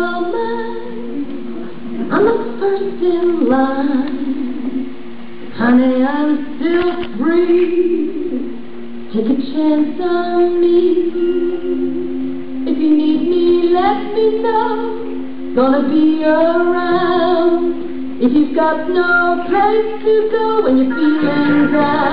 your I'm the first in line. Honey, I'm still free. Take a chance on me. If you need me, let me know. Gonna be around. If you've got no place to go when you're feeling down.